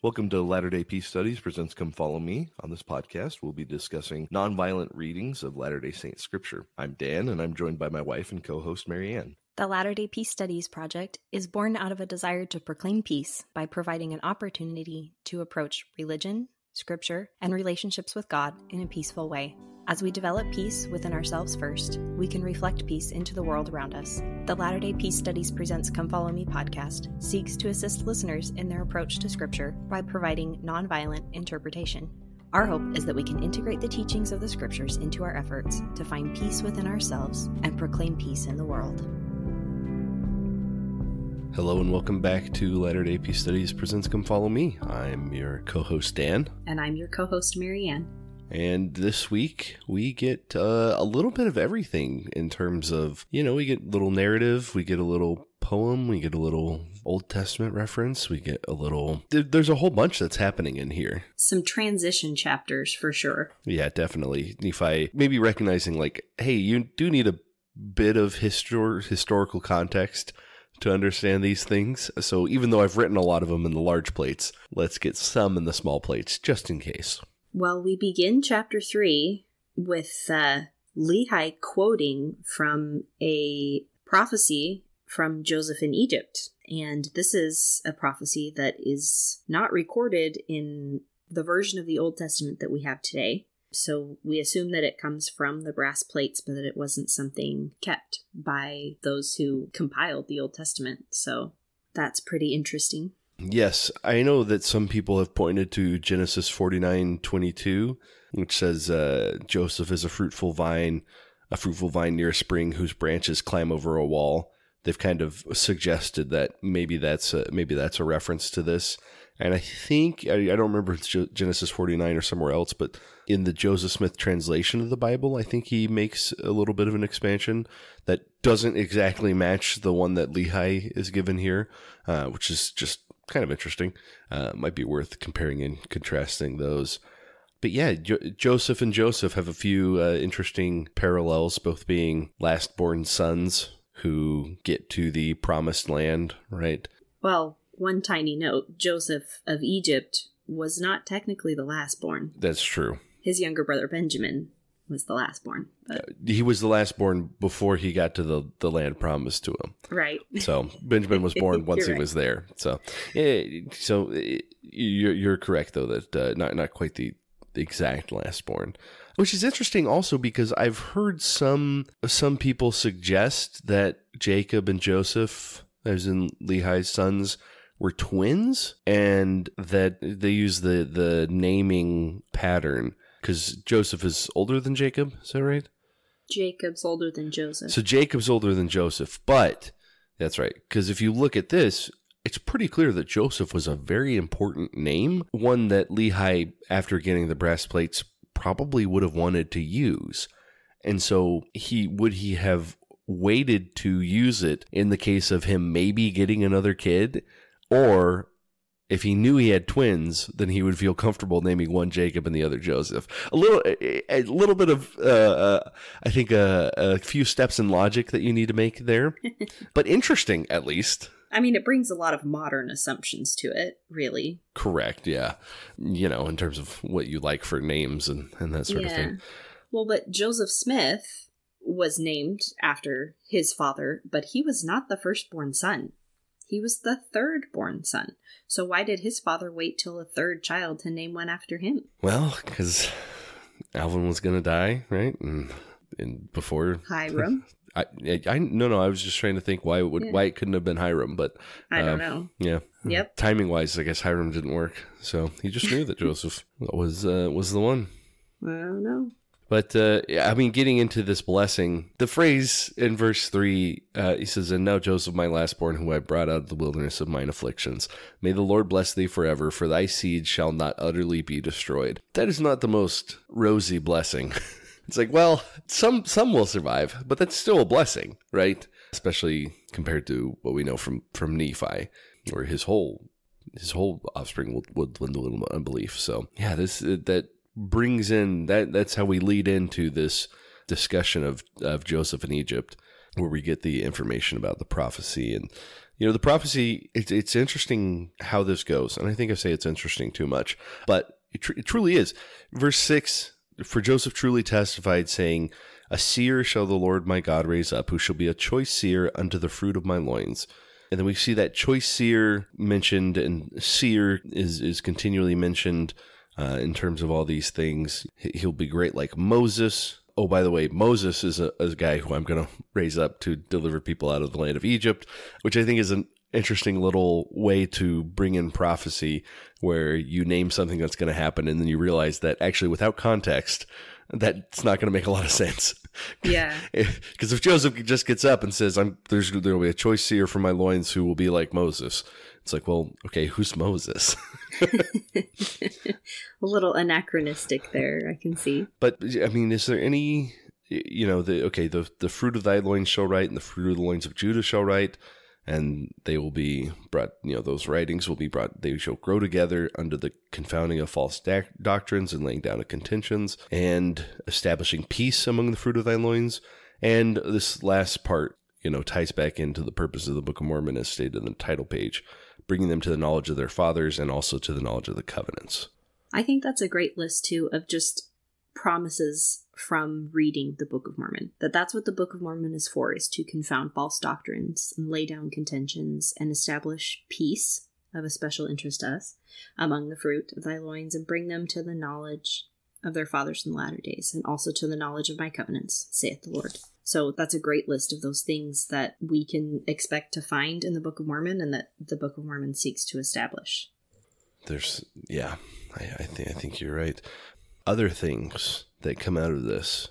Welcome to Latter day Peace Studies presents Come Follow Me. On this podcast, we'll be discussing nonviolent readings of Latter day Saint scripture. I'm Dan, and I'm joined by my wife and co host, Marianne. The Latter day Peace Studies project is born out of a desire to proclaim peace by providing an opportunity to approach religion, scripture, and relationships with God in a peaceful way. As we develop peace within ourselves first, we can reflect peace into the world around us. The Latter day Peace Studies Presents Come Follow Me podcast seeks to assist listeners in their approach to Scripture by providing nonviolent interpretation. Our hope is that we can integrate the teachings of the Scriptures into our efforts to find peace within ourselves and proclaim peace in the world. Hello and welcome back to Latter day Peace Studies Presents Come Follow Me. I'm your co host, Dan. And I'm your co host, Marianne. And this week we get uh, a little bit of everything in terms of, you know, we get a little narrative, we get a little poem, we get a little Old Testament reference, we get a little. There's a whole bunch that's happening in here. Some transition chapters for sure. Yeah, definitely. Nephi, maybe recognizing, like, hey, you do need a bit of histor- historical context to understand these things. So even though I've written a lot of them in the large plates, let's get some in the small plates just in case. Well, we begin chapter three with uh, Lehi quoting from a prophecy from Joseph in Egypt. And this is a prophecy that is not recorded in the version of the Old Testament that we have today. So we assume that it comes from the brass plates, but that it wasn't something kept by those who compiled the Old Testament. So that's pretty interesting. Yes, I know that some people have pointed to Genesis 49:22, which says uh, Joseph is a fruitful vine, a fruitful vine near a spring whose branches climb over a wall. They've kind of suggested that maybe that's a, maybe that's a reference to this. And I think, I, I don't remember Genesis 49 or somewhere else, but in the Joseph Smith translation of the Bible, I think he makes a little bit of an expansion that doesn't exactly match the one that Lehi is given here, uh, which is just kind of interesting. Uh, might be worth comparing and contrasting those. But yeah, jo- Joseph and Joseph have a few uh, interesting parallels, both being last-born sons who get to the promised land, right? Well, one tiny note Joseph of Egypt was not technically the last-born. That's true. His younger brother Benjamin was the last born. But. He was the last born before he got to the, the land promised to him. Right. So Benjamin was born once he right. was there. So, yeah, so you're you're correct though that uh, not not quite the, the exact last born. Which is interesting also because I've heard some some people suggest that Jacob and Joseph, as in Lehi's sons, were twins and that they use the the naming pattern because Joseph is older than Jacob. Is that right? Jacob's older than Joseph. So Jacob's older than Joseph, but that's right. Because if you look at this, it's pretty clear that Joseph was a very important name, one that Lehi, after getting the brass plates, probably would have wanted to use. And so he would he have waited to use it in the case of him maybe getting another kid or if he knew he had twins, then he would feel comfortable naming one Jacob and the other Joseph. A little, a, little bit of, uh, uh, I think, uh, a few steps in logic that you need to make there, but interesting at least. I mean, it brings a lot of modern assumptions to it, really. Correct. Yeah, you know, in terms of what you like for names and and that sort yeah. of thing. Well, but Joseph Smith was named after his father, but he was not the firstborn son. He was the third born son. So why did his father wait till a third child to name one after him? Well, because Alvin was going to die, right? And, and before Hyrum. I, I, I, no no I was just trying to think why it would yeah. why it couldn't have been Hyrum but I don't uh, know yeah yep timing wise I guess Hyrum didn't work so he just knew that Joseph was uh, was the one I don't know but uh, I mean, getting into this blessing, the phrase in verse 3, uh, he says, And now Joseph, my lastborn, who I brought out of the wilderness of mine afflictions, may the Lord bless thee forever, for thy seed shall not utterly be destroyed. That is not the most rosy blessing. it's like, well, some some will survive, but that's still a blessing, right? Especially compared to what we know from from Nephi, where his whole his whole offspring would, would dwindle in unbelief. So yeah, this that brings in that that's how we lead into this discussion of of Joseph in Egypt where we get the information about the prophecy and You know, the prophecy, it, it's interesting how this goes. And I think I say it's interesting too much, but it, tr- it truly is. Verse 6 For Joseph truly testified, saying, A seer shall the Lord my God raise up, who shall be a choice seer unto the fruit of my loins. And then we see that choice seer mentioned, and seer is, is continually mentioned uh, in terms of all these things. He'll be great like Moses. Oh, by the way, Moses is a, a guy who I'm going to raise up to deliver people out of the land of Egypt, which I think is an interesting little way to bring in prophecy where you name something that's going to happen and then you realize that actually without context, that's not going to make a lot of sense. Yeah. Because if Joseph just gets up and says, "I'm there's there will be a choice seer for my loins who will be like Moses," it's like, well, okay, who's Moses? a little anachronistic there, I can see. But I mean, is there any, you know, the okay, the the fruit of thy loins shall write, and the fruit of the loins of Judah shall write, and they will be brought. You know, those writings will be brought. They shall grow together under the confounding of false doctrines and laying down of contentions and establishing peace among the fruit of thy loins. And this last part, you know, ties back into the purpose of the Book of Mormon as stated in the title page bringing them to the knowledge of their fathers and also to the knowledge of the covenants. I think that's a great list too of just promises from reading the Book of Mormon. That that's what the Book of Mormon is for is to confound false doctrines and lay down contentions and establish peace of a special interest to us among the fruit of thy loins and bring them to the knowledge of their fathers in the latter days and also to the knowledge of my covenants, saith the Lord. So that's a great list of those things that we can expect to find in the Book of Mormon and that the Book of Mormon seeks to establish. There's, yeah, I, I think I think you're right. Other things that come out of this,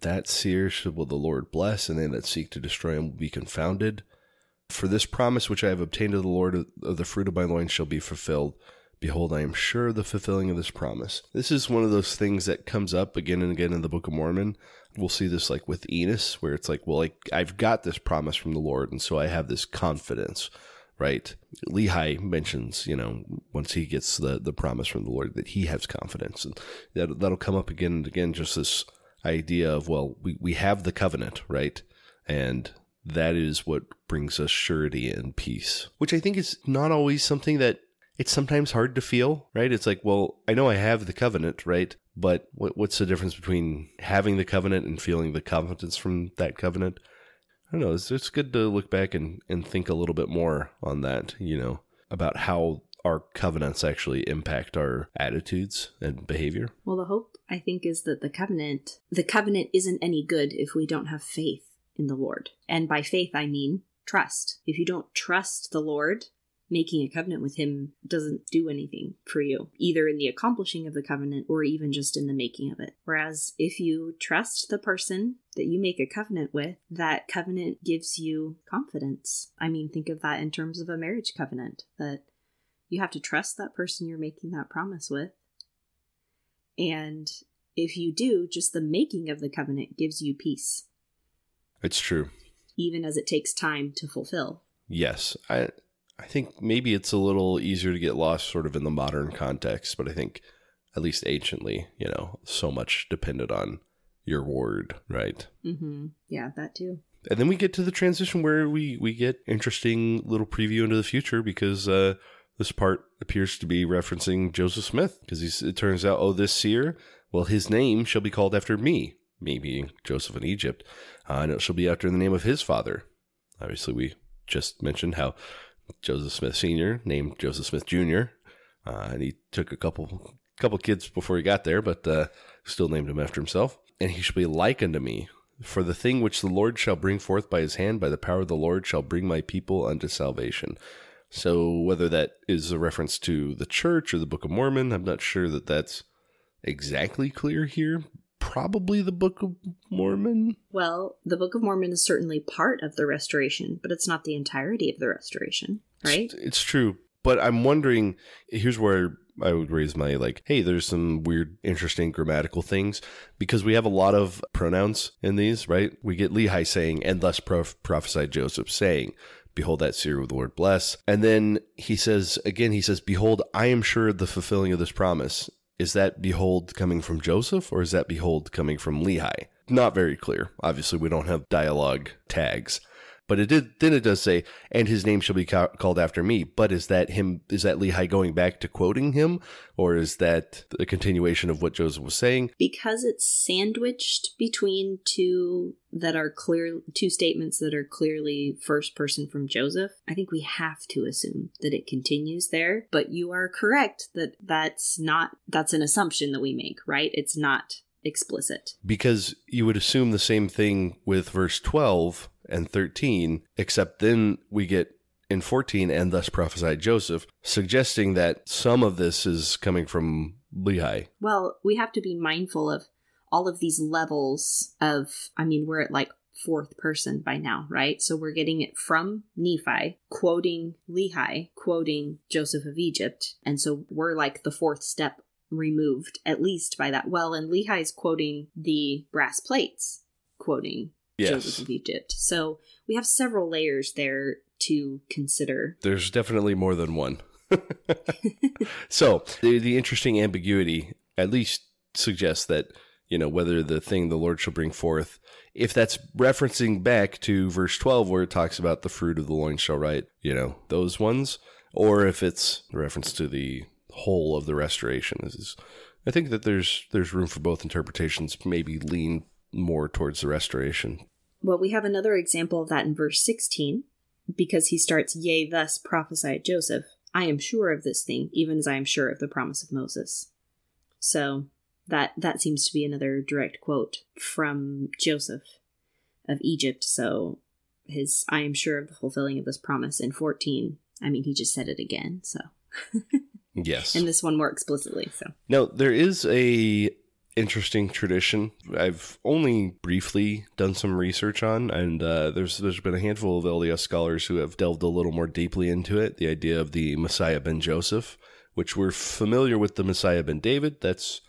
that seer will the Lord bless, and they that seek to destroy him will be confounded. For this promise which I have obtained of the Lord of the fruit of my loins shall be fulfilled. Behold, I am sure of the fulfilling of this promise. This is one of those things that comes up again and again in the Book of Mormon we'll see this like with Enos, where it's like, well, like I've got this promise from the Lord, and so I have this confidence, right? Lehi mentions, you know, once he gets the the promise from the Lord that he has confidence, and that that'll come up again and again. Just this idea of, well, we we have the covenant, right, and that is what brings us surety and peace, which I think is not always something that it's sometimes hard to feel, right? It's like, well, I know I have the covenant, right? But what, what's the difference between having the covenant and feeling the confidence from that covenant? I don't know. It's, it's good to look back and, and think a little bit more on that, you know, about how our covenants actually impact our attitudes and behavior. Well, the hope, I think, is that the covenant, the covenant isn't any good if we don't have faith in the Lord. And by faith, I mean trust. If you don't trust the Lord, making a covenant with him doesn't do anything for you, either in the accomplishing of the covenant or even just in the making of it. Whereas if you trust the person that you make a covenant with, that covenant gives you confidence. I mean, think of that in terms of a marriage covenant, that you have to trust that person you're making that promise with. And if you do, just the making of the covenant gives you peace. It's true. Even as it takes time to fulfill. Yes. I I think maybe it's a little easier to get lost sort of in the modern context, but I think at least anciently, you know, so much depended on your word, right? Mm-hmm. Yeah, that too. And then we get to the transition where we we get interesting little preview into the future because uh, this part appears to be referencing Joseph Smith because it turns out, oh, this seer, well, his name shall be called after me, me being Joseph in Egypt, uh, and it shall be after the name of his father. Obviously, we just mentioned how Joseph Smith Sr., named Joseph Smith Jr., uh, and he took a couple couple kids before he got there, but uh, still named him after himself. And he shall be like unto me, for the thing which the Lord shall bring forth by his hand, by the power of the Lord, shall bring my people unto salvation. So, whether that is a reference to the church or the Book of Mormon, I'm not sure that that's exactly clear here, probably the Book of Mormon. Well, the Book of Mormon is certainly part of the restoration, but it's not the entirety of the restoration, right? It's, it's true. But I'm wondering here's where I would raise my like, hey, there's some weird, interesting grammatical things because we have a lot of pronouns in these, right? We get Lehi saying, and thus prof- prophesied Joseph saying, Behold that seer of the Lord bless. And then he says, again, he says, Behold, I am sure of the fulfilling of this promise is that behold coming from Joseph or is that behold coming from Lehi? Not very clear. Obviously, we don't have dialogue tags, But it did. Then it does say, "And his name shall be ca- called after me." But is that him? Is that Lehi going back to quoting him, or is that a continuation of what Joseph was saying? Because it's sandwiched between two that are clear, two statements that are clearly first person from Joseph. I think we have to assume that it continues there. But you are correct that that's not. That's an assumption that we make, right? It's not explicit. Because you would assume the same thing with verse 12 and 13, except then we get in 14 and thus prophesied Joseph, suggesting that some of this is coming from Lehi. Well, we have to be mindful of all of these levels of, I mean, we're at like fourth person by now, right? So we're getting it from Nephi, quoting Lehi, quoting Joseph of Egypt. And so we're like the fourth step removed, at least by that. Well, and Lehi's quoting the brass plates, quoting Yes. Joseph of Egypt. So we have several layers there to consider. There's definitely more than one. so the, the interesting ambiguity at least suggests that you know whether the thing the Lord shall bring forth, if that's referencing back to verse 12 where it talks about the fruit of the loin shall write, you know those ones, or if it's a reference to the whole of the restoration. This is, I think that there's there's room for both interpretations. Maybe lean more towards the restoration. Well, we have another example of that in verse 16, because he starts, Yea, thus prophesied Joseph, I am sure of this thing, even as I am sure of the promise of Moses. So that that seems to be another direct quote from Joseph of Egypt. So his I am sure of the fulfilling of this promise in 14. I mean, he just said it again, so Yes. and this one more explicitly. So Now there is a interesting tradition I've only briefly done some research on, and uh, there's there's been a handful of LDS scholars who have delved a little more deeply into it. The idea of the Messiah ben Joseph, which we're familiar with the Messiah ben David. That's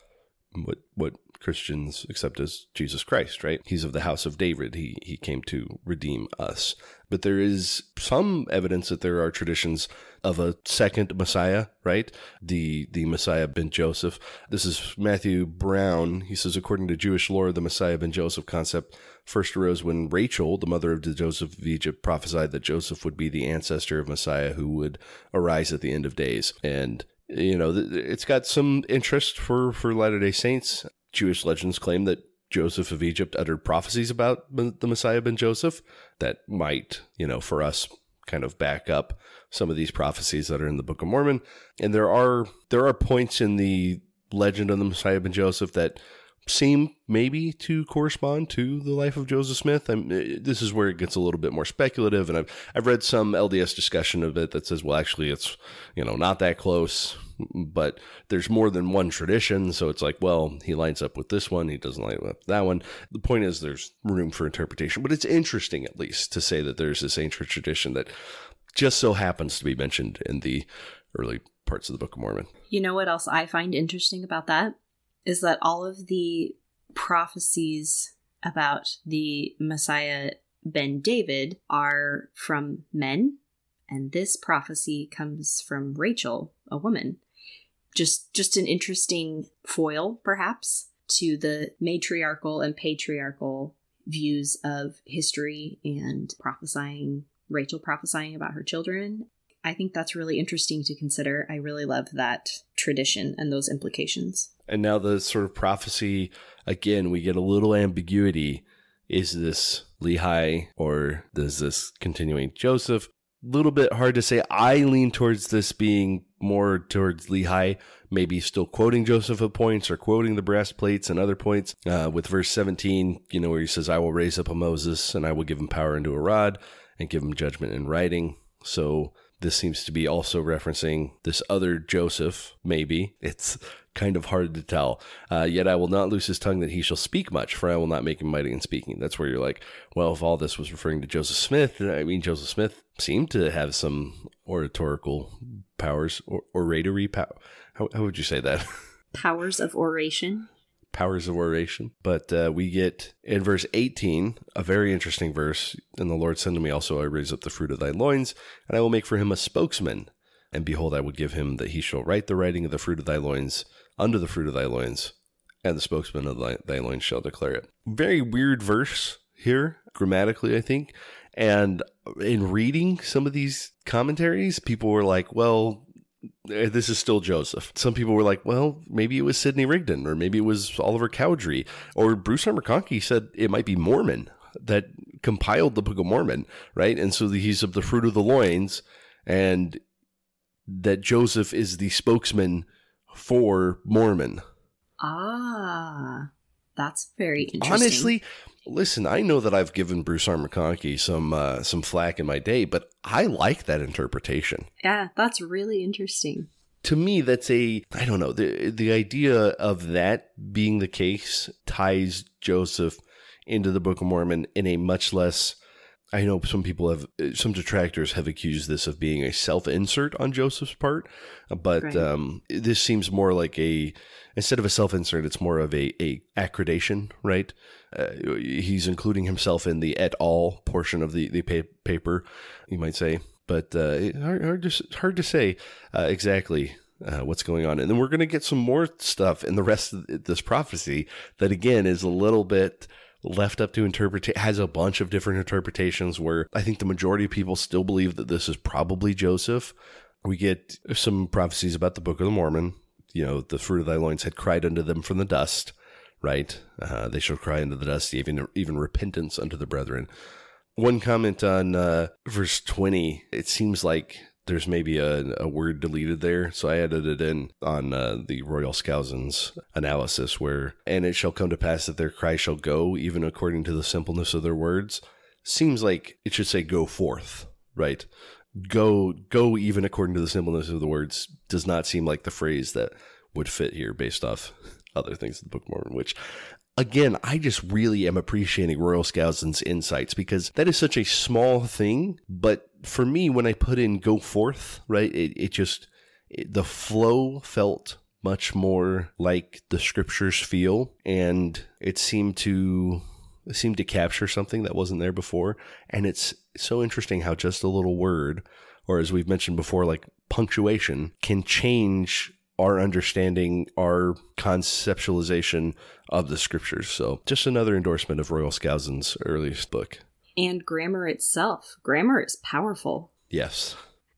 what what Christians accept as Jesus Christ, right? He's of the house of David. He he came to redeem us. But there is some evidence that there are traditions of a second Messiah, right? The the Messiah ben Joseph. This is Matthew Brown. He says, according to Jewish lore, the Messiah ben Joseph concept first arose when Rachel, the mother of Joseph of Egypt, prophesied that Joseph would be the ancestor of Messiah who would arise at the end of days. And you know, it's got some interest for for Latter Day Saints. Jewish legends claim that Joseph of Egypt uttered prophecies about the Messiah ben Joseph that might, you know, for us kind of back up some of these prophecies that are in the Book of Mormon. And there are there are points in the legend of the Messiah ben Joseph that seem maybe to correspond to the life of Joseph Smith. I'm, uh, this is where it gets a little bit more speculative, and I've I've read some LDS discussion of it that says, well, actually, it's you know not that close, but there's more than one tradition, so it's like, well, he lines up with this one, he doesn't line up with that one. The point is, there's room for interpretation, but it's interesting at least to say that there's this ancient tradition that just so happens to be mentioned in the early parts of the Book of Mormon. You know what else I find interesting about that? Is that all of the prophecies about the Messiah Ben David are from men, and this prophecy comes from Rachel, a woman. Just just an interesting foil, perhaps, to the matriarchal and patriarchal views of history and prophesying Rachel prophesying about her children I think that's really interesting to consider. I really love that tradition and those implications. And now the sort of prophecy again, we get a little ambiguity. Is this Lehi or is this continuing Joseph? Little bit hard to say. I lean towards this being more towards Lehi, maybe still quoting Joseph at points or quoting the brass plates and other points. Uh, with verse 17, you know, where he says, I will raise up a Moses and I will give him power into a rod and give him judgment in writing. So this seems to be also referencing this other Joseph, maybe. It's kind of hard to tell. Uh, Yet I will not loose his tongue that he shall speak much, for I will not make him mighty in speaking. That's where you're like, well, if all this was referring to Joseph Smith, I mean, Joseph Smith seemed to have some oratorical powers, or oratory power. How, how would you say that? Powers of oration. Powers of oration. But uh, we get in verse 18 a very interesting verse. And the Lord said to me also, I raise up the fruit of thy loins, and I will make for him a spokesman. And behold, I will give him that he shall write the writing of the fruit of thy loins under the fruit of thy loins, and the spokesman of thy, thy loins shall declare it. Very weird verse here, grammatically, I think. And in reading some of these commentaries, people were like, well, this is still Joseph. Some people were like, well, maybe it was Sidney Rigdon, or maybe it was Oliver Cowdery, or Bruce R. McConkie said it might be Mormon that compiled the Book of Mormon, right? And so he's of the fruit of the loins, and that Joseph is the spokesman for Mormon. Ah, that's very interesting. Honestly, listen, I know that I've given Bruce R. McConkie some uh, some flack in my day, but I like that interpretation. Yeah, that's really interesting. To me, that's a I don't know the the idea of that being the case ties Joseph into the Book of Mormon in a much less I know some people have, some detractors have accused this of being a self insert on Joseph's part, but right. um, this seems more like a, instead of a self insert, it's more of a, a accreditation, right? Uh, he's including himself in the et al portion of the, the pa- paper, you might say, but uh, hard, hard, to, hard to say uh, exactly uh, what's going on. And then we're going to get some more stuff in the rest of this prophecy that, again, is a little bit left up to interpret has a bunch of different interpretations where I think the majority of people still believe that this is probably Joseph. We get some prophecies about the Book of the Mormon. You know, the fruit of thy loins had cried unto them from the dust, right? Uh, they shall cry unto the dust, even even repentance unto the brethren. One comment on uh, verse 20, it seems like there's maybe a, a word deleted there. So I added it in on uh, the Royal Skousen's analysis where, and it shall come to pass that their cry shall go, even according to the simpleness of their words. Seems like it should say go forth, right? Go, go even according to the simpleness of the words does not seem like the phrase that would fit here based off other things in the Book of Mormon, which again, I just really am appreciating Royal Skousen's insights because that is such a small thing. But for me, when I put in go forth, right, it, it just, it, the flow felt much more like the scriptures feel. And it seemed to, seemed to capture something that wasn't there before. And it's so interesting how just a little word, or as we've mentioned before, like punctuation can change our understanding, our conceptualization of the scriptures. So, just another endorsement of Royal Skousen's earliest book. And grammar itself. Grammar is powerful. Yes.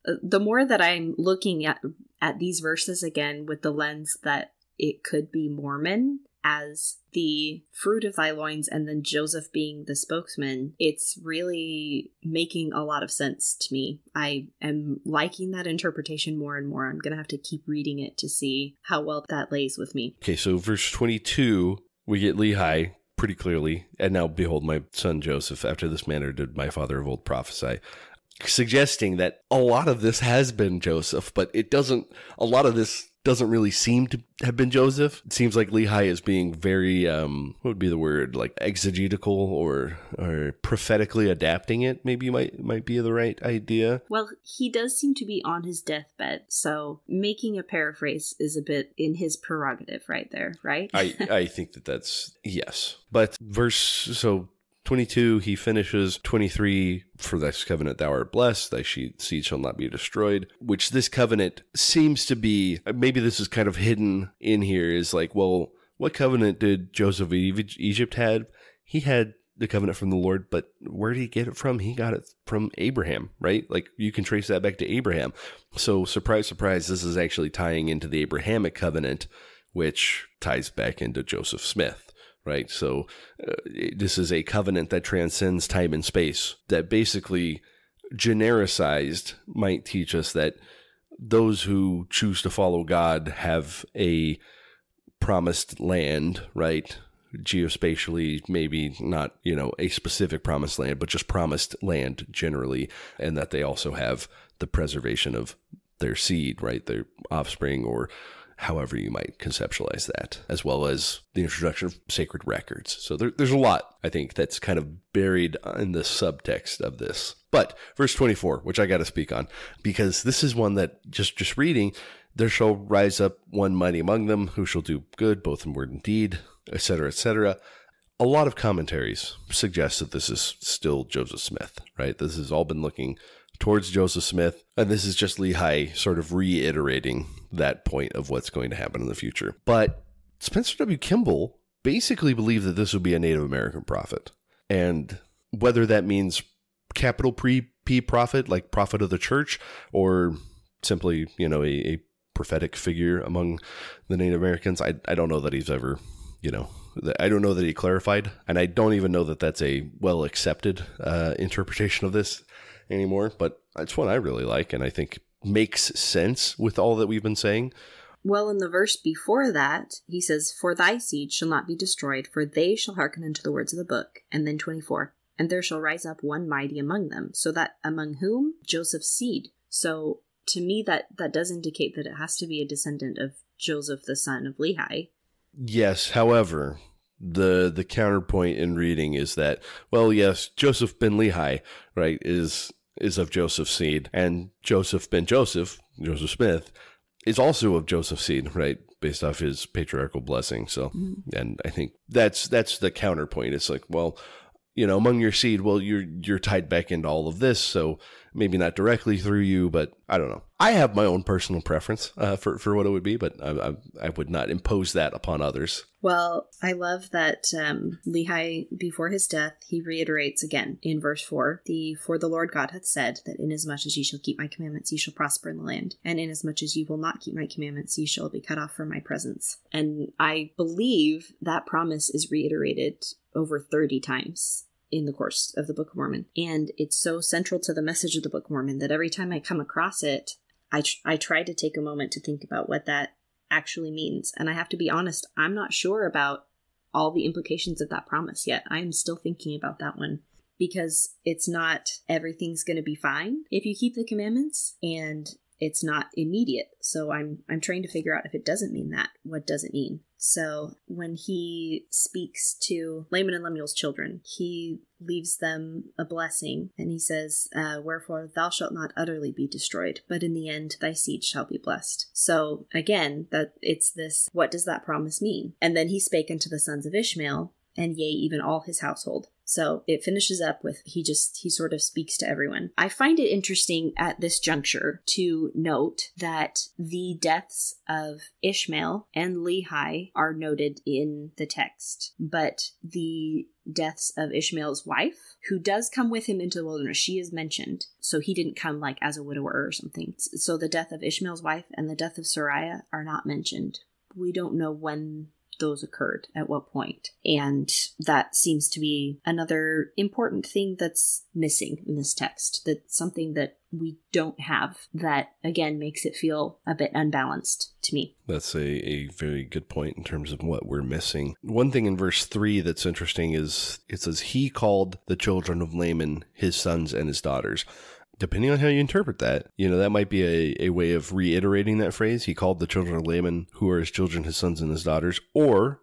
Uh, the more that I'm looking at at these verses again with the lens that it could be Mormon, as the fruit of thy loins and then Joseph being the spokesman, it's really making a lot of sense to me. I am liking that interpretation more and more. I'm going to have to keep reading it to see how well that lays with me. Okay, so verse 22, we get Lehi pretty clearly. And now behold, my son Joseph, after this manner did my father of old prophesy suggesting that a lot of this has been Joseph, but it doesn't, a lot of this doesn't really seem to have been Joseph. It seems like Lehi is being very, um, what would be the word, like exegetical or or prophetically adapting it. Maybe might might be the right idea. Well, he does seem to be on his deathbed, so making a paraphrase is a bit in his prerogative, right there, right? I I think that that's yes, but verse so 22, he finishes 23, for this covenant thou art blessed, thy seed shall not be destroyed, which this covenant seems to be, uh, maybe this is kind of hidden in here, is like, well, what covenant did Joseph of Egypt had? He had the covenant from the Lord, but where did he get it from? He got it from Abraham, right? Like you can trace that back to Abraham. So, surprise, surprise, this is actually tying into the Abrahamic covenant, which ties back into Joseph Smith right? So uh, this is a covenant that transcends time and space that basically genericized might teach us that those who choose to follow God have a promised land, right? Geospatially, maybe not, you know, a specific promised land, but just promised land generally, and that they also have the preservation of their seed, right? Their offspring or however you might conceptualize that, as well as the introduction of sacred records. So there, there's a lot, I think, that's kind of buried in the subtext of this. But verse 24, which I got to speak on, because this is one that just just reading, there shall rise up one mighty among them who shall do good both in word and deed, etc., etc. A lot of commentaries suggest that this is still Joseph Smith, right? This has all been looking towards Joseph Smith. And this is just Lehi sort of reiterating that point of what's going to happen in the future. But Spencer W. Kimball basically believed that this would be a Native American prophet. And whether that means capital pre P prophet, like prophet of the church, or simply, you know, a, a prophetic figure among the Native Americans. I, I don't know that he's ever, you know, I don't know that he clarified, and I don't even know that that's a well accepted uh, interpretation of this anymore. But it's one I really like, and I think makes sense with all that we've been saying. Well, in the verse before that, he says, For thy seed shall not be destroyed, for they shall hearken unto the words of the book. And then 24, And there shall rise up one mighty among them, so that among whom? Joseph's seed. So to me, that, that does indicate that it has to be a descendant of Joseph, the son of Lehi. Yes, however, the the counterpoint in reading is that well, yes, Joseph ben Lehi, right, is is of Joseph's seed, and Joseph ben Joseph, Joseph Smith, is also of Joseph's seed, right, based off his patriarchal blessing. So, mm-hmm. and I think that's that's the counterpoint. It's like, well, you know, among your seed, well, you're you're tied back into all of this, so maybe not directly through you, but I don't know. I have my own personal preference uh, for for what it would be, but I, I, I, would not impose that upon others. Well, I love that um, Lehi, before his death, he reiterates again in verse four: "The for the Lord God hath said that inasmuch as ye shall keep my commandments, ye shall prosper in the land, and inasmuch as ye will not keep my commandments, ye shall be cut off from my presence." And I believe that promise is reiterated over thirty times in the course of the Book of Mormon. And it's so central to the message of the Book of Mormon that every time I come across it, I, tr- I try to take a moment to think about what that actually means. And I have to be honest, I'm not sure about all the implications of that promise yet. I'm still thinking about that one because it's not everything's going to be fine if you keep the commandments and it's not immediate. So I'm I'm trying to figure out if it doesn't mean that, what does it mean? So when he speaks to Laman and Lemuel's children, he leaves them a blessing, and he says, uh, "Wherefore thou shalt not utterly be destroyed, but in the end thy seed shall be blessed." So again, that it's this. What does that promise mean? And then he spake unto the sons of Ishmael, and yea, even all his household. So it finishes up with he just, he sort of speaks to everyone. I find it interesting at this juncture to note that the deaths of Ishmael and Lehi are noted in the text, but the deaths of Ishmael's wife, who does come with him into the wilderness, she is mentioned. So he didn't come like as a widower or something. So the death of Ishmael's wife and the death of Sariah are not mentioned. We don't know when those occurred at what point. And that seems to be another important thing that's missing in this text. That's something that we don't have that again makes it feel a bit unbalanced to me. That's a, a very good point in terms of what we're missing. One thing in verse 3 that's interesting is it says, He called the children of Laman his sons and his daughters depending on how you interpret that, you know, that might be a, a way of reiterating that phrase. He called the children of Laman, who are his children, his sons and his daughters. Or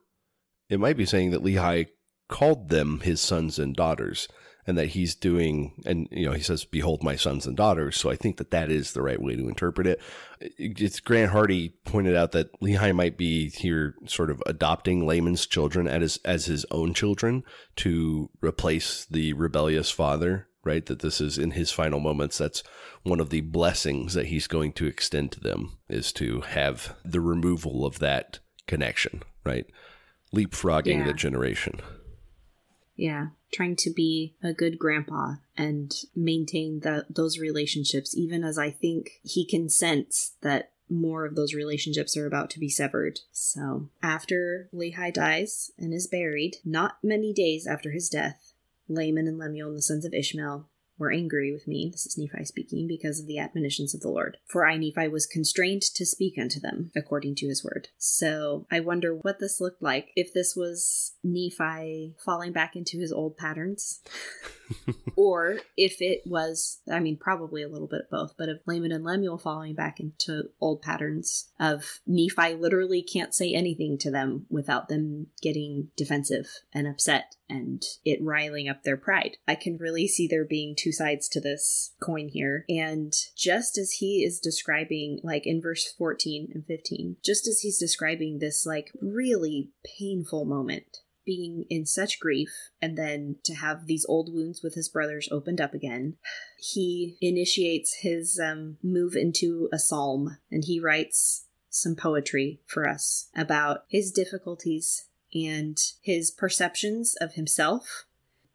it might be saying that Lehi called them his sons and daughters and that he's doing, and, you know, he says, Behold my sons and daughters. So I think that that is the right way to interpret it. It's Grant Hardy pointed out that Lehi might be here sort of adopting Laman's children as, as his own children to replace the rebellious father right? That this is in his final moments. That's one of the blessings that he's going to extend to them is to have the removal of that connection, right? Leapfrogging yeah. the generation. Yeah, trying to be a good grandpa and maintain the, those relationships, even as I think he can sense that more of those relationships are about to be severed. So, after Lehi dies and is buried, not many days after his death, Laman and Lemuel and the sons of Ishmael were angry with me, this is Nephi speaking, because of the admonitions of the Lord. For I, Nephi, was constrained to speak unto them according to his word. So I wonder what this looked like if this was Nephi falling back into his old patterns. or if it was, I mean, probably a little bit of both, but of Laman and Lemuel falling back into old patterns of Nephi literally can't say anything to them without them getting defensive and upset and it riling up their pride. I can really see there being two sides to this coin here. And just as he is describing, like in verse 14 and 15, just as he's describing this, like, really painful moment being in such grief and then to have these old wounds with his brothers opened up again he initiates his um, move into a psalm and he writes some poetry for us about his difficulties and his perceptions of himself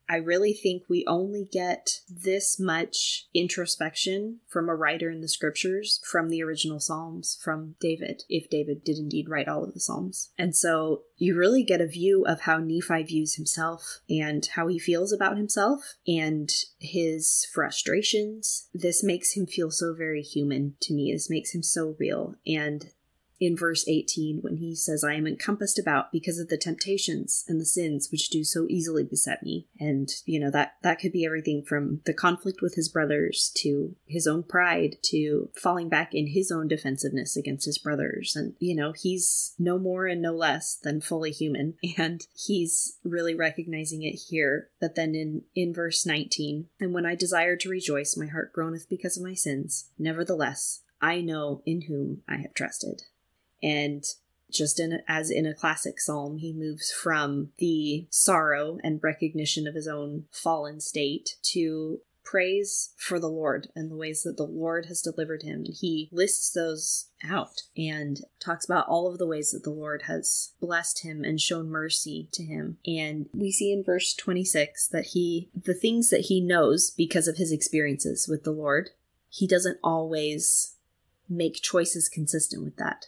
I really think we only get this much introspection from a writer in the scriptures from the original Psalms from David, if David did indeed write all of the Psalms. And so you really get a view of how Nephi views himself and how he feels about himself and his frustrations. This makes him feel so very human to me. This makes him so real. And in verse 18 when he says, I am encompassed about because of the temptations and the sins which do so easily beset me. And, you know, that, that could be everything from the conflict with his brothers to his own pride to falling back in his own defensiveness against his brothers. And, you know, he's no more and no less than fully human. And he's really recognizing it here. But then in, in verse 19, and when I desire to rejoice, my heart groaneth because of my sins. Nevertheless, I know in whom I have trusted. And just in as in a classic psalm, he moves from the sorrow and recognition of his own fallen state to praise for the Lord and the ways that the Lord has delivered him. And he lists those out and talks about all of the ways that the Lord has blessed him and shown mercy to him. And we see in verse 26 that he, the things that he knows because of his experiences with the Lord, he doesn't always make choices consistent with that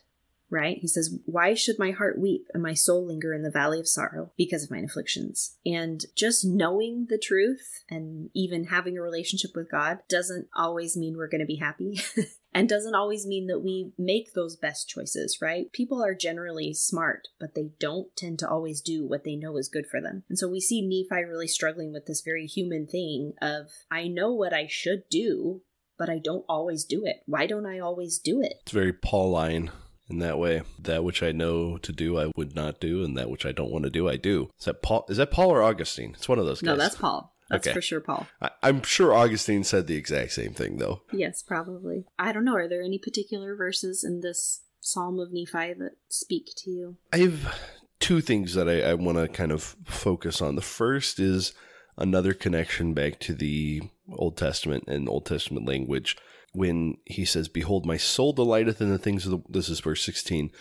right? He says, Why should my heart weep and my soul linger in the valley of sorrow because of mine afflictions? And just knowing the truth and even having a relationship with God doesn't always mean we're going to be happy. and doesn't always mean that we make those best choices, right? People are generally smart, but they don't tend to always do what they know is good for them. And so we see Nephi really struggling with this very human thing of, I know what I should do, but I don't always do it. Why don't I always do it? It's very Pauline in that way. That which I know to do, I would not do, and that which I don't want to do, I do. Is that Paul? Is that Paul or Augustine? It's one of those guys. No, that's Paul. That's okay. for sure, Paul. I, am sure Augustine said the exact same thing, though. Yes, probably. I don't know. Are there any particular verses in this Psalm of Nephi that speak to you? I have two things that I, I want to kind of focus on. The first is another connection back to the Old Testament and Old Testament language when he says, Behold, my soul delighteth in the things of the. This is verse 16,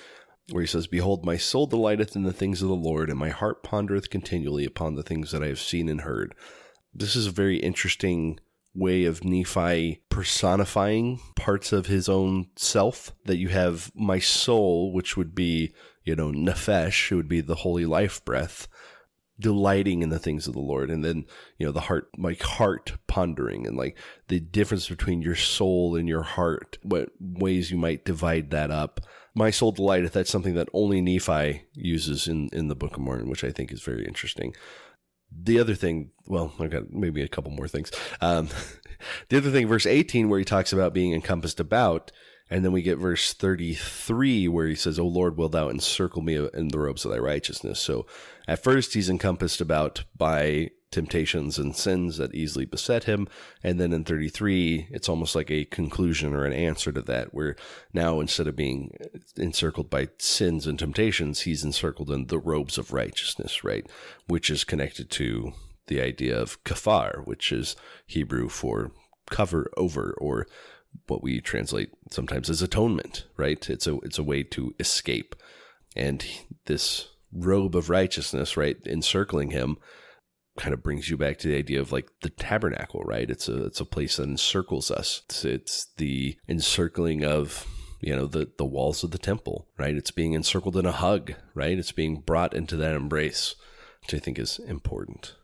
where he says, Behold, my soul delighteth in the things of the Lord, and my heart pondereth continually upon the things that I have seen and heard. This is a very interesting way of Nephi personifying parts of his own self. That you have my soul, which would be, you know, nephesh, it would be the holy life breath delighting in the things of the Lord. And then, you know, the heart, like heart pondering and like the difference between your soul and your heart, what ways you might divide that up. My soul delighteth, that's something that only Nephi uses in, in the Book of Mormon, which I think is very interesting. The other thing, well, I've got maybe a couple more things. Um, the other thing, verse 18, where he talks about being encompassed about, and then we get verse 33 where he says, O Lord, wilt thou encircle me in the robes of thy righteousness? So at first he's encompassed about by temptations and sins that easily beset him. And then in 33, it's almost like a conclusion or an answer to that, where now instead of being encircled by sins and temptations, he's encircled in the robes of righteousness, right? Which is connected to the idea of kafar, which is Hebrew for cover over or what we translate sometimes as atonement, right? It's a it's a way to escape. And this robe of righteousness, right, encircling him kind of brings you back to the idea of like the tabernacle, right? It's a it's a place that encircles us. It's, it's the encircling of you know the the walls of the temple, right? It's being encircled in a hug, right? It's being brought into that embrace, which I think is important.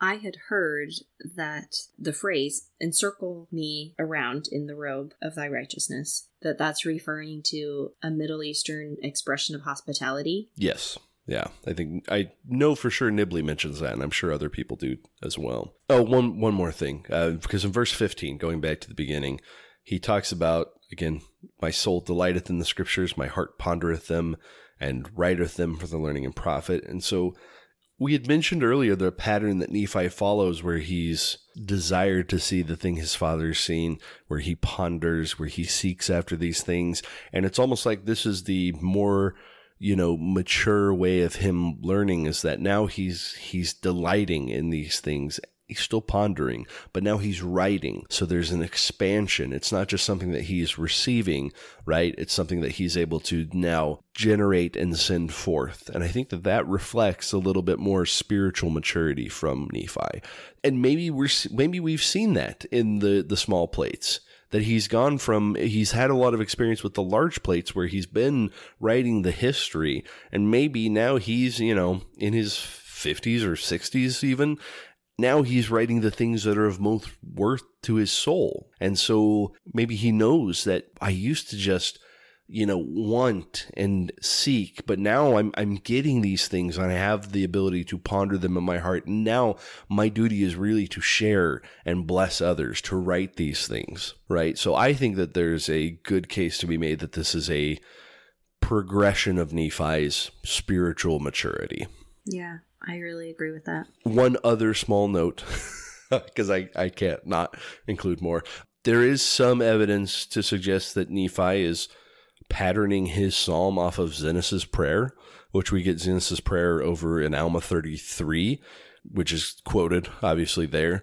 I had heard that the phrase encircle me around in the robe of thy righteousness that that's referring to a Middle Eastern expression of hospitality. Yes. Yeah, I think I know for sure Nibley mentions that, and I'm sure other people do as well. Oh, one one more thing, uh, because in verse 15, going back to the beginning, he talks about again, my soul delighteth in the scriptures, my heart pondereth them, and writeth them for the learning and profit. And so we had mentioned earlier the pattern that Nephi follows, where he's desired to see the thing his father's seen, where he ponders, where he seeks after these things. And it's almost like this is the more, you know, mature way of him learning is that now he's, he's delighting in these things He's still pondering, but now he's writing. So there's an expansion. It's not just something that he's receiving, right? It's something that he's able to now generate and send forth. And I think that that reflects a little bit more spiritual maturity from Nephi. And maybe we're maybe we've seen that in the the small plates that he's gone from he's had a lot of experience with the large plates where he's been writing the history and maybe now he's you know in his 50s or 60s even now he's writing the things that are of most worth to his soul. And so maybe he knows that I used to just, you know, want and seek, but now I'm I'm getting these things and I have the ability to ponder them in my heart. And now my duty is really to share and bless others, to write these things, right? So I think that there's a good case to be made that this is a progression of Nephi's spiritual maturity. Yeah. I really agree with that. One other small note, because I, I can't not include more. There is some evidence to suggest that Nephi is patterning his psalm off of Zenos's prayer, which we get Zenos's prayer over in Alma 33, which is quoted obviously there.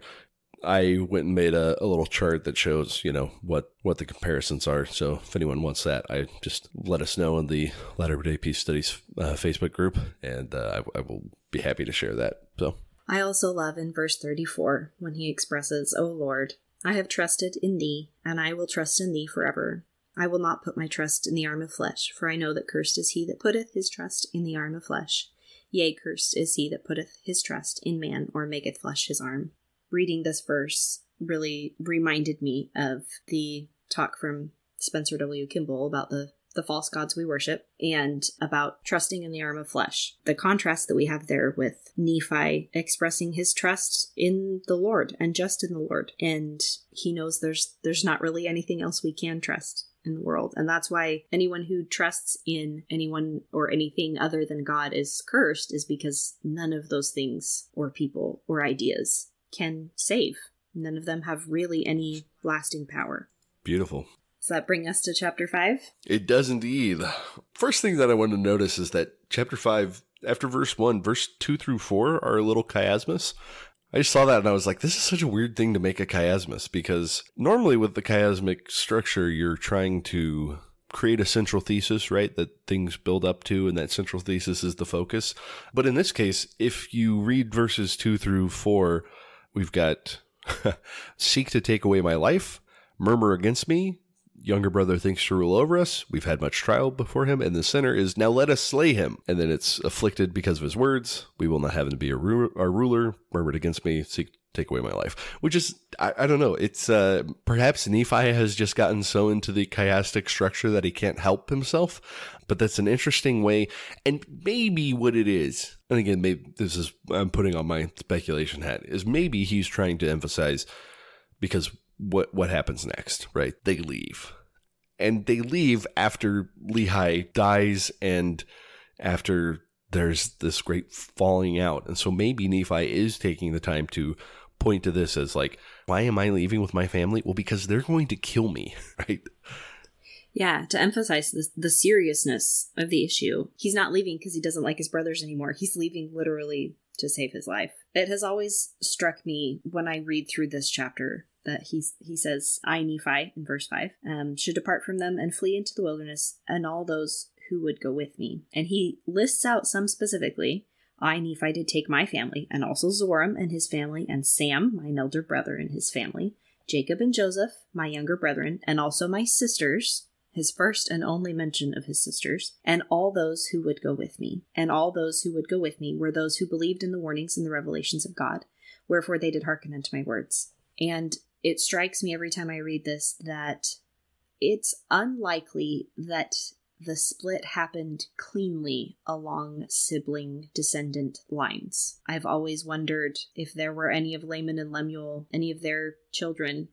I went and made a, a, little chart that shows, you know, what, what the comparisons are. So if anyone wants that, I just let us know in the Latter Day Peace Studies uh, Facebook group, and uh, I, I, will be happy to share that. So I also love in verse 34 when he expresses, O Lord, I have trusted in thee, and I will trust in thee forever. I will not put my trust in the arm of flesh, for I know that cursed is he that putteth his trust in the arm of flesh. Yea, cursed is he that putteth his trust in man, or maketh flesh his arm reading this verse really reminded me of the talk from Spencer W. Kimball about the the false gods we worship and about trusting in the arm of flesh. The contrast that we have there with Nephi expressing his trust in the Lord and just in the Lord. And he knows there's there's not really anything else we can trust in the world. And that's why anyone who trusts in anyone or anything other than God is cursed is because none of those things or people or ideas can save. None of them have really any lasting power. Beautiful. Does that bring us to chapter 5? It does indeed. First thing that I want to notice is that chapter 5, after verse 1, verse 2 through 4 are a little chiasmus. I just saw that and I was like, this is such a weird thing to make a chiasmus because normally with the chiasmic structure, you're trying to create a central thesis, right? That things build up to, and that central thesis is the focus. But in this case, if you read verses two through four, We've got seek to take away my life, murmur against me, younger brother thinks to rule over us. We've had much trial before him. And the sinner is now let us slay him. And then it's afflicted because of his words. We will not have him to be our ruler, murmured against me, seek take away my life. Which is, I, I don't know. It's uh, perhaps Nephi has just gotten so into the chiastic structure that he can't help himself. But that's an interesting way. And maybe what it is and again, maybe this is I'm putting on my speculation hat is maybe he's trying to emphasize because what what happens next, right? They leave, and they leave after Lehi dies and after there's this great falling out, and so maybe Nephi is taking the time to point to this as like, why am I leaving with my family? Well, because they're going to kill me, right? Yeah, to emphasize the, the seriousness of the issue. He's not leaving because he doesn't like his brothers anymore. He's leaving literally to save his life. It has always struck me when I read through this chapter that he, he says, I, Nephi, in verse 5, um, should depart from them and flee into the wilderness, and all those who would go with me. And he lists out some specifically. I, Nephi, did take my family, and also Zoram and his family, and Sam, my elder brother and his family, Jacob and Joseph, my younger brethren, and also my sisters, his first and only mention of his sisters, and all those who would go with me. And all those who would go with me were those who believed in the warnings and the revelations of God, wherefore they did hearken unto my words. And it strikes me every time I read this that it's unlikely that the split happened cleanly along sibling descendant lines. I've always wondered if there were any of Laman and Lemuel, any of their children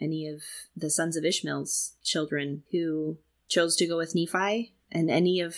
any of the sons of Ishmael's children who chose to go with Nephi, and any of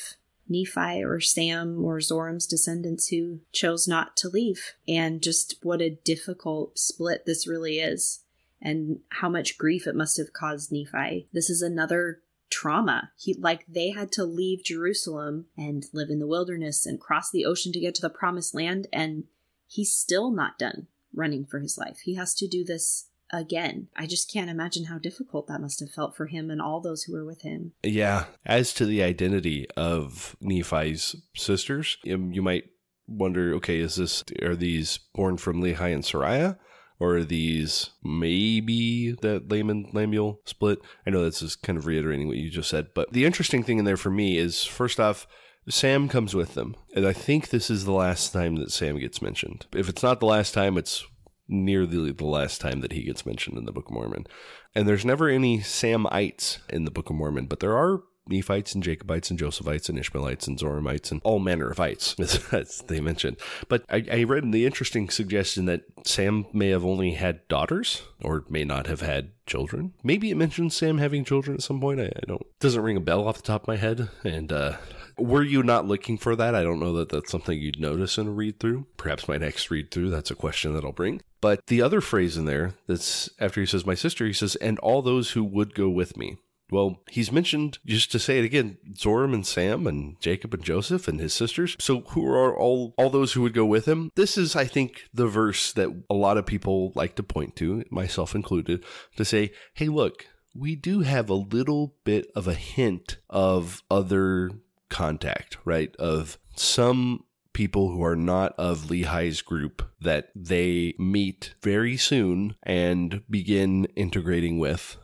Nephi or Sam or Zoram's descendants who chose not to leave. And just what a difficult split this really is, and how much grief it must have caused Nephi. This is another trauma. He like they had to leave Jerusalem and live in the wilderness and cross the ocean to get to the promised land and he's still not done running for his life. He has to do this again. I just can't imagine how difficult that must have felt for him and all those who were with him. Yeah. As to the identity of Nephi's sisters, um, you might wonder okay, is this, are these born from Lehi and Sariah? Or these maybe that Laman Lemuel split? I know this is kind of reiterating what you just said, but the interesting thing in there for me is first off, Sam comes with them. And I think this is the last time that Sam gets mentioned. If it's not the last time, it's nearly the last time that he gets mentioned in the Book of Mormon. And there's never any Samites in the Book of Mormon, but there are Nephites and Jacobites and Josephites and Ishmaelites and Zoramites and all manner of ites, as they mentioned. But I, I read the interesting suggestion that Sam may have only had daughters or may not have had children. Maybe it mentions Sam having children at some point. I, I don't doesn't ring a bell off the top of my head. And uh, were you not looking for that? I don't know that that's something you'd notice in a read through. Perhaps my next read through, that's a question that I'll bring. But the other phrase in there that's after he says, My sister, he says, and all those who would go with me. Well, he's mentioned, just to say it again, Zoram and Sam and Jacob and Joseph and his sisters. So who are all all those who would go with him? This is, I think, the verse that a lot of people like to point to, myself included, to say, hey, look, we do have a little bit of a hint of other contact, right? Of some people who are not of Lehi's group that they meet very soon and begin integrating with.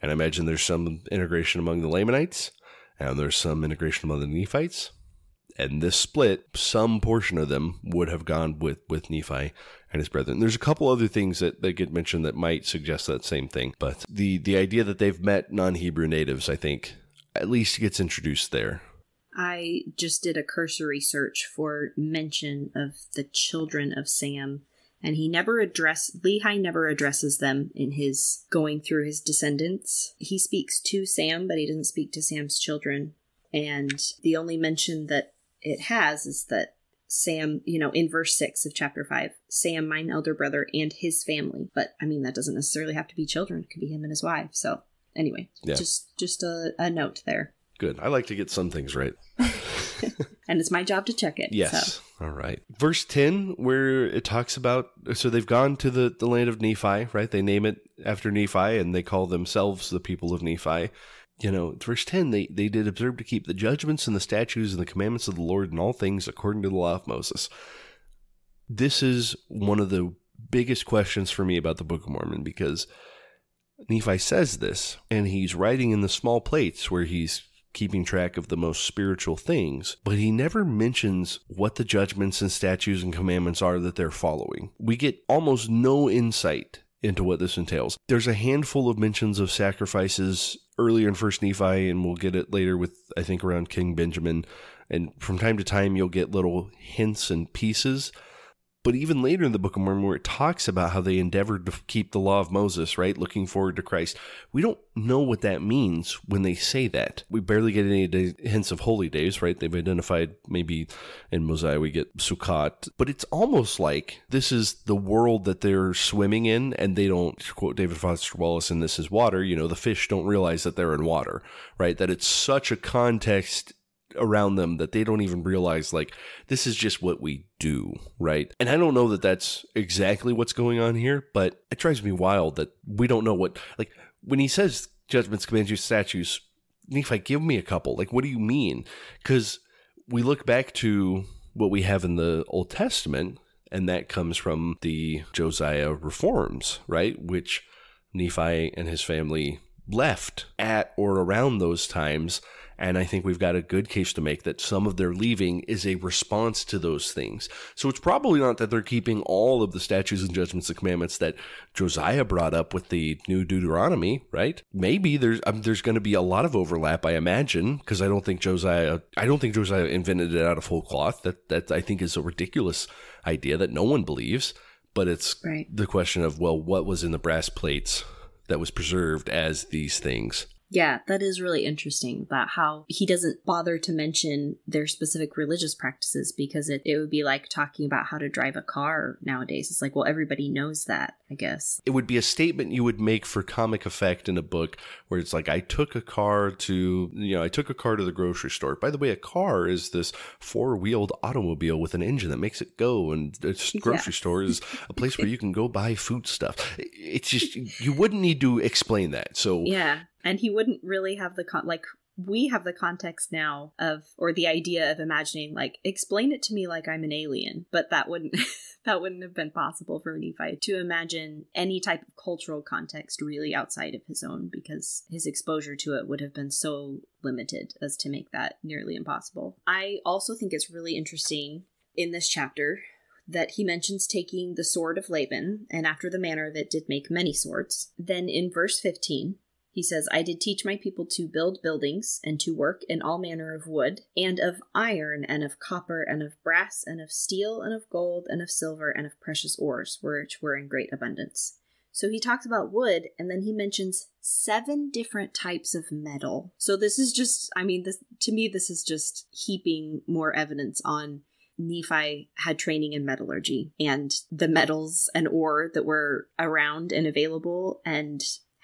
And I imagine there's some integration among the Lamanites, and there's some integration among the Nephites. And this split, some portion of them would have gone with, with Nephi and his brethren. There's a couple other things that, that get mentioned that might suggest that same thing. But the, the idea that they've met non Hebrew natives, I think, at least gets introduced there. I just did a cursory search for mention of the children of Sam, and he never address Lehi never addresses them in his going through his descendants. He speaks to Sam, but he doesn't speak to Sam's children. And the only mention that it has is that Sam, you know, in verse 6 of chapter 5, Sam, mine elder brother, and his family. But I mean, that doesn't necessarily have to be children, it could be him and his wife. So, anyway, yeah. just just a, a note there. Good. I like to get some things right. and it's my job to check it. Yes. So. All right. Verse 10, where it talks about, so they've gone to the, the land of Nephi, right? They name it after Nephi and they call themselves the people of Nephi. You know, verse 10, they, they did observe to keep the judgments and the statutes and the commandments of the Lord in all things according to the law of Moses. This is one of the biggest questions for me about the Book of Mormon because Nephi says this, and he's writing in the small plates where he's keeping track of the most spiritual things, but he never mentions what the judgments and statutes and commandments are that they're following. We get almost no insight into what this entails. There's a handful of mentions of sacrifices earlier in First Nephi, and we'll get it later with I think around King Benjamin. And from time to time, you'll get little hints and pieces but even later in the Book of Mormon, where it talks about how they endeavored to keep the law of Moses, right, looking forward to Christ, we don't know what that means when they say that. We barely get any hints of holy days, right? They've identified maybe in Mosiah we get Sukkot, but it's almost like this is the world that they're swimming in, and they don't quote David Foster Wallace in This Is Water. You know, the fish don't realize that they're in water, right? That it's such a context around them that they don't even realize like this is just what we do, right? And I don't know that that's exactly what's going on here, but it drives me wild that we don't know what like when he says judgments, commands, you statutes. Nephi, give me a couple. Like, what do you mean? Because we look back to what we have in the Old Testament, and that comes from the Josiah reforms, right? Which Nephi and his family left at or around those times and I think we've got a good case to make that some of their leaving is a response to those things. So it's probably not that they're keeping all of the statutes and judgments and commandments that Josiah brought up with the new Deuteronomy, right? Maybe there's um, there's going to be a lot of overlap, I imagine, because I don't think Josiah I don't think Josiah invented it out of whole cloth. That that I think is a ridiculous idea that no one believes. But it's right. the question of well, what was in the brass plates that was preserved as these things? Yeah, that is really interesting about how he doesn't bother to mention their specific religious practices because it, it would be like talking about how to drive a car nowadays. It's like, well, everybody knows that, I guess. It would be a statement you would make for comic effect in a book where it's like, I took a car to, you know, I took a car to the grocery store. By the way, a car is this four wheeled automobile with an engine that makes it go. And a grocery yeah. store is a place where you can go buy food stuff. It's just, you wouldn't need to explain that. So, yeah and he wouldn't really have the con like we have the context now of or the idea of imagining like explain it to me like i'm an alien but that wouldn't that wouldn't have been possible for nephi to imagine any type of cultural context really outside of his own because his exposure to it would have been so limited as to make that nearly impossible i also think it's really interesting in this chapter that he mentions taking the sword of Laban, and after the manner of it did make many swords. Then in verse 15, he says, I did teach my people to build buildings and to work in all manner of wood, and of iron, and of copper, and of brass, and of steel, and of gold, and of silver, and of precious ores, which were in great abundance. So he talks about wood, and then he mentions seven different types of metal. So this is just, I mean, this to me, this is just heaping more evidence on Nephi had training in metallurgy and the metals and ore that were around and available, and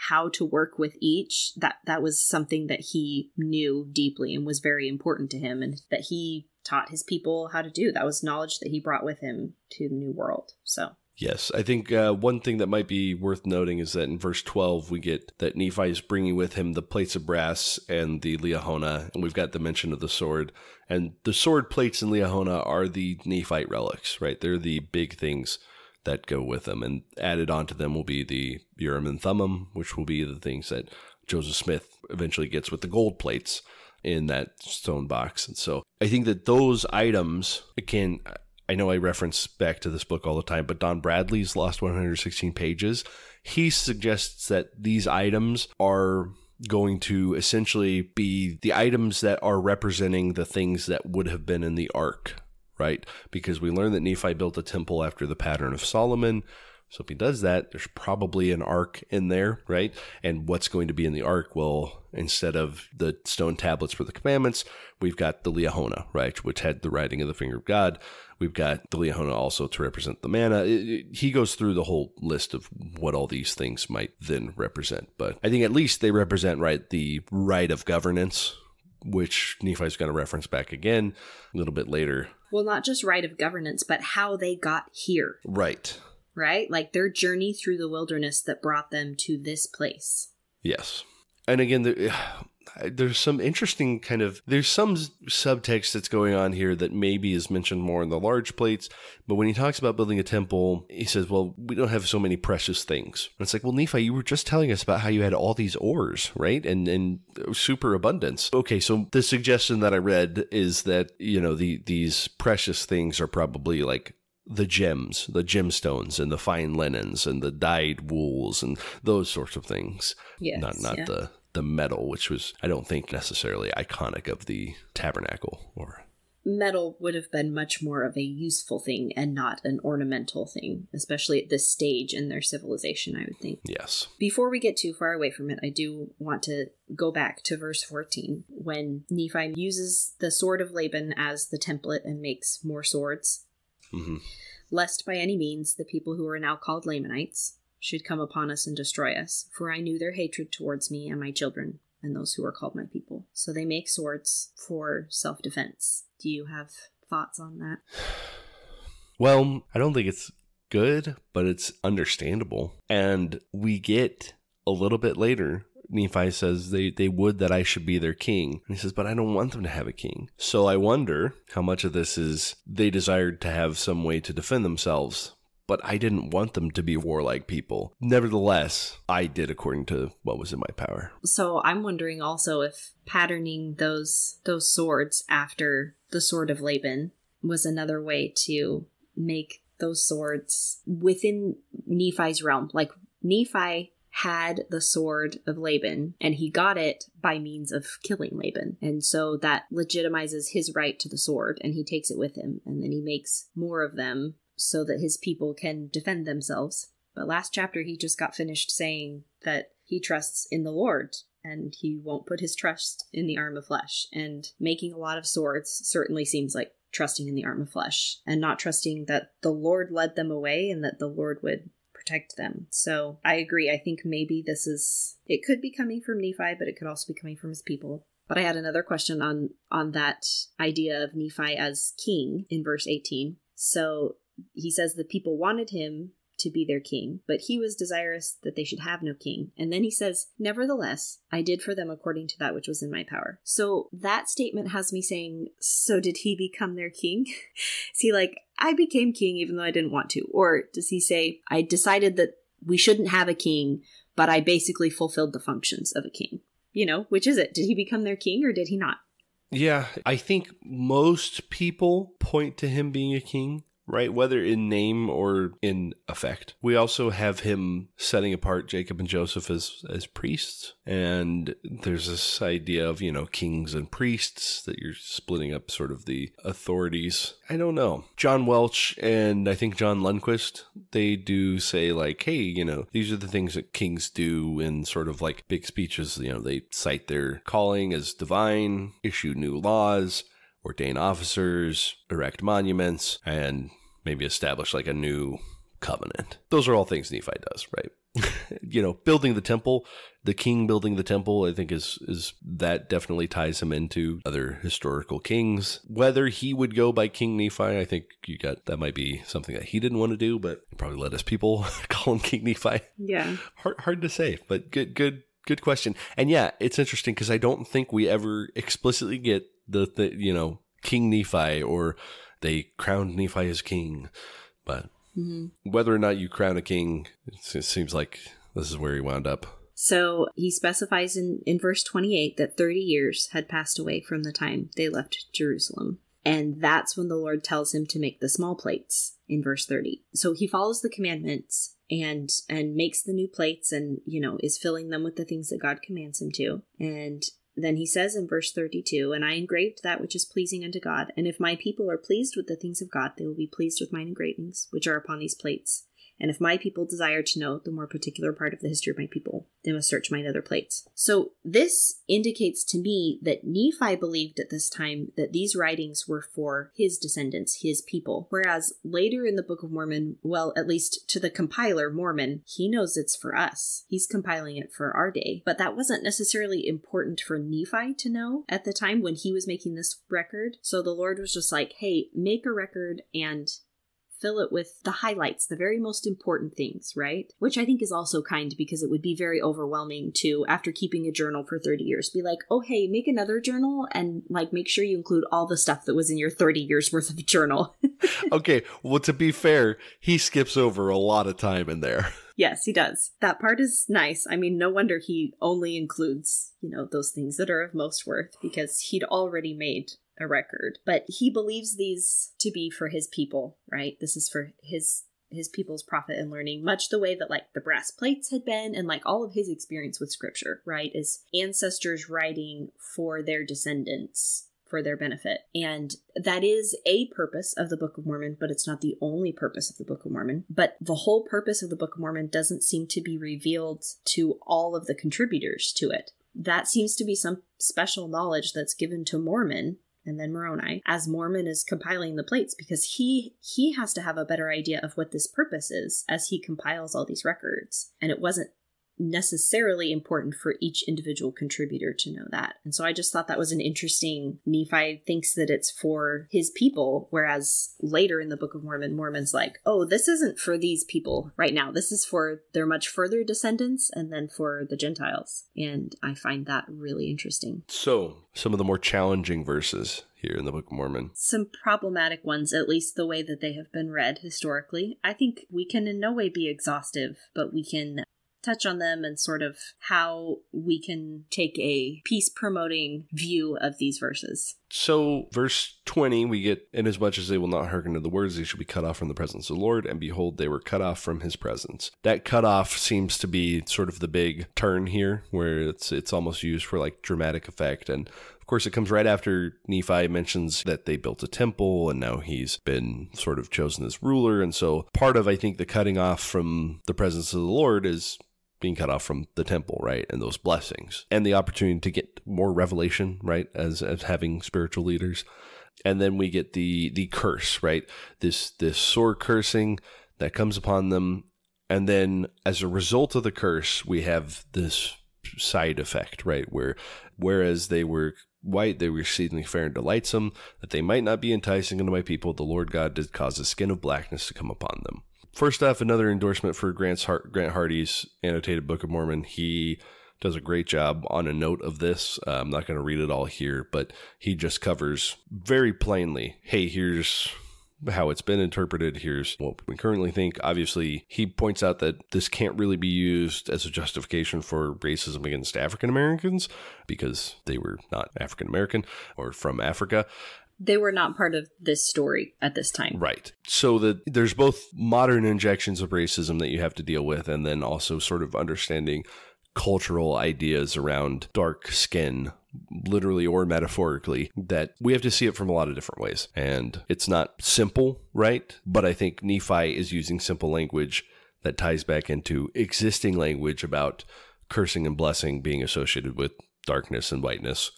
how to work with each that that was something that he knew deeply and was very important to him and that he taught his people how to do that was knowledge that he brought with him to the new world so Yes, I think uh, one thing that might be worth noting is that in verse 12, we get that Nephi is bringing with him the plates of brass and the Liahona, and we've got the mention of the sword. And the sword plates and Liahona are the Nephite relics, right? They're the big things that go with them. And added onto them will be the Urim and Thummim, which will be the things that Joseph Smith eventually gets with the gold plates in that stone box. And so I think that those items, again, I know I reference back to this book all the time, but Don Bradley's Lost 116 Pages, he suggests that these items are going to essentially be the items that are representing the things that would have been in the ark right? Because we learn that Nephi built a temple after the pattern of Solomon. So if he does that, there's probably an ark in there, right? And what's going to be in the ark? Well, instead of the stone tablets for the commandments, we've got the Liahona, right? Which had the writing of the finger of God. We've got the Liahona also to represent the manna. It, it, he goes through the whole list of what all these things might then represent. But I think at least they represent, right, the right of governance, which Nephi's going to reference back again a little bit later well, not just right of governance, but how they got here. Right. Right? Like their journey through the wilderness that brought them to this place. Yes. And again, the, there's some interesting kind of there's some subtext that's going on here that maybe is mentioned more in the large plates but when he talks about building a temple he says well we don't have so many precious things and it's like well nephi you were just telling us about how you had all these ores right and and super abundance okay so the suggestion that i read is that you know the these precious things are probably like the gems, the gemstones, and the fine linens, and the dyed wools, and those sorts of things. Yes, not not yeah. the the metal, which was, I don't think, necessarily iconic of the tabernacle or metal would have been much more of a useful thing and not an ornamental thing, especially at this stage in their civilization, I would think. Yes. Before we get too far away from it, I do want to go back to verse 14 when Nephi uses the sword of Laban as the template and makes more swords. Mm-hmm. Lest by any means the people who are now called Lamanites should come upon us and destroy us, for I knew their hatred towards me and my children, and those who are called my people. So they make swords for self defense. Do you have thoughts on that? Well, I don't think it's good, but it's understandable. And we get a little bit later Nephi says they, they would that I should be their king. And he says, but I don't want them to have a king. So I wonder how much of this is they desired to have some way to defend themselves but I didn't want them to be warlike people. Nevertheless, I did according to what was in my power. So I'm wondering also if patterning those those swords after the sword of Laban was another way to make those swords within Nephi's realm. Like Nephi had the sword of Laban and he got it by means of killing Laban. And so that legitimizes his right to the sword and he takes it with him and then he makes more of them so that his people can defend themselves. But last chapter, he just got finished saying that he trusts in the Lord and he won't put his trust in the arm of flesh. And making a lot of swords certainly seems like trusting in the arm of flesh and not trusting that the Lord led them away and that the Lord would protect them. So I agree. I think maybe this is it could be coming from Nephi, but it could also be coming from his people. But I had another question on on that idea of Nephi as king in verse 18. So he says the people wanted him to be their king, but he was desirous that they should have no king. And then he says, Nevertheless, I did for them according to that which was in my power. So that statement has me saying, So did he become their king? Is he like, I became king even though I didn't want to? Or does he say, I decided that we shouldn't have a king, but I basically fulfilled the functions of a king? You know, which is it? Did he become their king or did he not? Yeah, I think most people point to him being a king right? Whether in name or in effect. We also have him setting apart Jacob and Joseph as, as priests. And there's this idea of, you know, kings and priests that you're splitting up sort of the authorities. I don't know. John Welch and I think John Lundquist, they do say, like, hey, you know, these are the things that kings do in sort of like big speeches. You know, they cite their calling as divine, issue new laws, ordain officers, erect monuments, and maybe establish like a new covenant. Those are all things Nephi does, right? you know, building the temple, the king building the temple, I think is is that definitely ties him into other historical kings. Whether he would go by King Nephi, I think you got that might be something that he didn't want to do, but probably let his people call him King Nephi. Yeah. Hard hard to say, but good good good question. And yeah, it's interesting because I don't think we ever explicitly get the, the you know King Nephi or they crowned Nephi as king. But mm-hmm. whether or not you crown a king, it seems like this is where he wound up. So he specifies in, in verse 28 that 30 years had passed away from the time they left Jerusalem. And that's when the Lord tells him to make the small plates in verse 30. So he follows the commandments and and makes the new plates and you know is filling them with the things that God commands him to. And then he says in verse 32 And I engraved that which is pleasing unto God. And if my people are pleased with the things of God, they will be pleased with mine engravings, which are upon these plates. And if my people desire to know the more particular part of the history of my people, they must search my other plates. So this indicates to me that Nephi believed at this time that these writings were for his descendants, his people. Whereas later in the Book of Mormon, well, at least to the compiler, Mormon, he knows it's for us. He's compiling it for our day. But that wasn't necessarily important for Nephi to know at the time when he was making this record. So the Lord was just like, hey, make a record and fill it with the highlights, the very most important things, right? Which I think is also kind because it would be very overwhelming to, after keeping a journal for 30 years, be like, oh, hey, make another journal and like make sure you include all the stuff that was in your 30 years worth of journal. okay. Well, to be fair, he skips over a lot of time in there. Yes, he does. That part is nice. I mean, no wonder he only includes, you know, those things that are of most worth because he'd already made a record. But he believes these to be for his people, right? This is for his his people's profit and learning, much the way that like the brass plates had been, and like all of his experience with scripture, right? Is ancestors writing for their descendants for their benefit. And that is a purpose of the Book of Mormon, but it's not the only purpose of the Book of Mormon. But the whole purpose of the Book of Mormon doesn't seem to be revealed to all of the contributors to it. That seems to be some special knowledge that's given to Mormon and then Moroni as Mormon is compiling the plates because he he has to have a better idea of what this purpose is as he compiles all these records. And it wasn't necessarily important for each individual contributor to know that. And so I just thought that was an interesting Nephi thinks that it's for his people whereas later in the Book of Mormon Mormon's like, "Oh, this isn't for these people right now. This is for their much further descendants and then for the Gentiles." And I find that really interesting. So, some of the more challenging verses here in the Book of Mormon. Some problematic ones, at least the way that they have been read historically. I think we can in no way be exhaustive, but we can touch on them and sort of how we can take a peace promoting view of these verses. So, verse 20, we get, Inasmuch as much as they will not hearken to the words, they shall be cut off from the presence of the Lord, and behold, they were cut off from his presence. That cut off seems to be sort of the big turn here, where it's it's almost used for like dramatic effect. And of course, it comes right after Nephi mentions that they built a temple and now he's been sort of chosen as ruler. And so, part of, I think, the cutting off from the presence of the Lord is being cut off from the temple, right? And those blessings and the opportunity to get more revelation, right? As, as having spiritual leaders. And then we get the, the curse, right? This, this sore cursing that comes upon them. And then as a result of the curse, we have this side effect, right? Where, whereas they were white, they were exceedingly fair and delightsome, that they might not be enticing unto my people, the Lord God did cause a skin of blackness to come upon them. First off, another endorsement for Grant's Grant Hardy's annotated Book of Mormon. He does a great job on a note of this. Uh, I'm not going to read it all here, but he just covers very plainly hey, here's how it's been interpreted. Here's what we currently think. Obviously, he points out that this can't really be used as a justification for racism against African Americans because they were not African American or from Africa they were not part of this story at this time. Right. So that there's both modern injections of racism that you have to deal with and then also sort of understanding cultural ideas around dark skin literally or metaphorically that we have to see it from a lot of different ways and it's not simple right but i think nephi is using simple language that ties back into existing language about cursing and blessing being associated with darkness and whiteness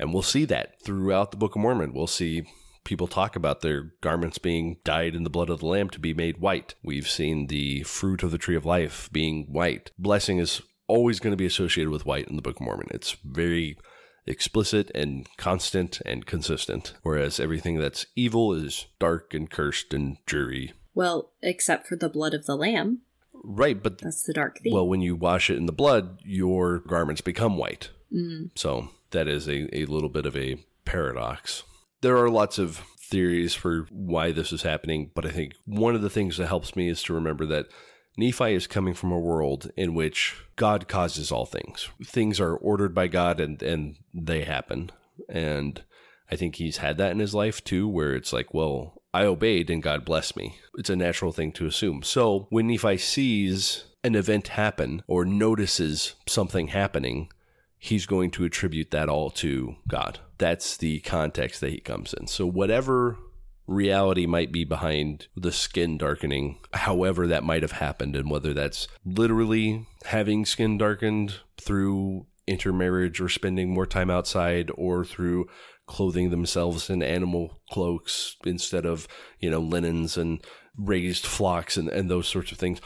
and we'll see that throughout the Book of Mormon. We'll see people talk about their garments being dyed in the blood of the Lamb to be made white. We've seen the fruit of the tree of life being white. Blessing is always going to be associated with white in the Book of Mormon. It's very explicit and constant and consistent, whereas everything that's evil is dark and cursed and dreary. Well, except for the blood of the Lamb. Right, but that's the dark theme. Well, when you wash it in the blood, your garments become white. Mm. So that is a, a little bit of a paradox. There are lots of theories for why this is happening, but I think one of the things that helps me is to remember that Nephi is coming from a world in which God causes all things. Things are ordered by God and, and they happen. And I think he's had that in his life too, where it's like, well, I obeyed and God blessed me. It's a natural thing to assume. So when Nephi sees an event happen or notices something happening, he's going to attribute that all to God. That's the context that he comes in. So, whatever reality might be behind the skin darkening, however that might have happened, and whether that's literally having skin darkened through intermarriage or spending more time outside or through clothing themselves in animal cloaks instead of, you know, linens and raised flocks and, and those sorts of things.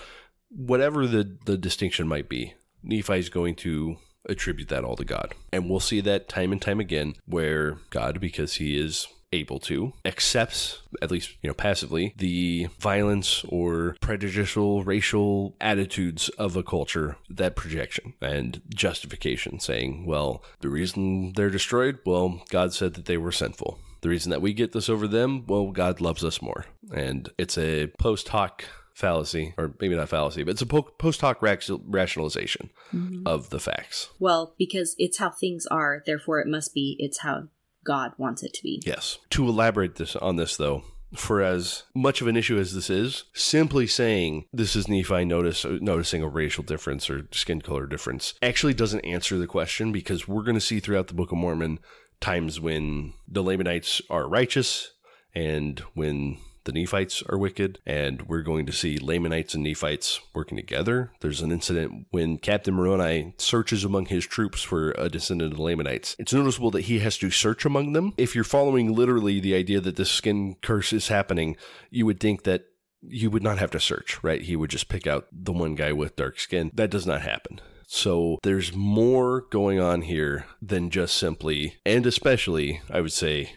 Whatever the, the distinction might be, Nephi is going to attribute that all to God. And we'll see that time and time again where God, because he is able to accepts at least you know passively the violence or prejudicial racial attitudes of a culture that projection and justification saying well the reason they're destroyed well god said that they were sinful the reason that we get this over them well god loves us more and it's a post hoc fallacy, or maybe not fallacy, but it's a po- post hoc rationalization mm-hmm. of the facts. Well, because it's how things are, therefore it must be. It's how God wants it to be. Yes. To elaborate this on this, though, for as much of an issue as this is, simply saying this is Nephi notice noticing a racial difference or skin color difference actually doesn't answer the question because we're going to see throughout the Book of Mormon times when the Lamanites are righteous and when the Nephites are wicked, and we're going to see Lamanites and Nephites working together. There's an incident when Captain Moroni searches among his troops for a descendant of the Lamanites. It's noticeable that he has to search among them. If you're following literally the idea that this skin curse is happening, you would think that you would not have to search, right? He would just pick out the one guy with dark skin. That does not happen. So there's more going on here than just simply, and especially, I would say,